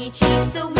que te estão